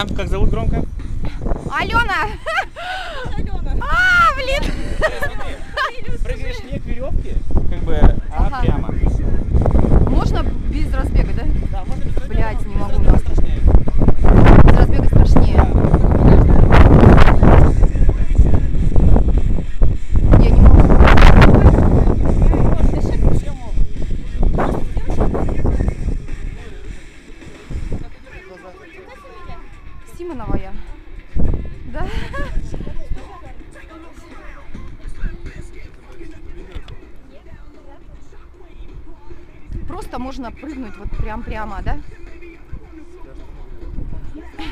Да, как зовут громко? Алена! Алена. А, блин! Прыгаешь не к веревке, как бы, а Ага. прямо. Можно без разбега, да? Да, можно без разбега, Блядь, но не без могу, разбега нахуй. страшнее. Без разбега страшнее. Я не могу. Все могут. Симоновая. Да? Просто можно прыгнуть вот прям прямо, да?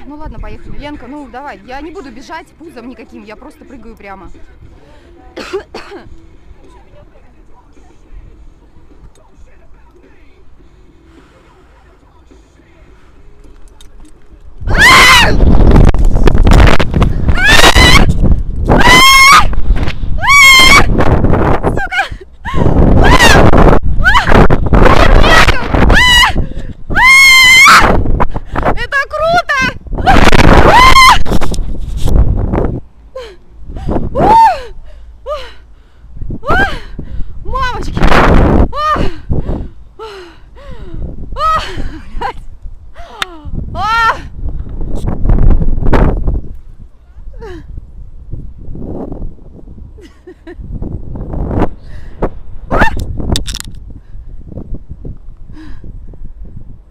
Ну ладно, поехали. Ленка, ну давай. Я не буду бежать пузом никаким, я просто прыгаю прямо.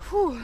Whew.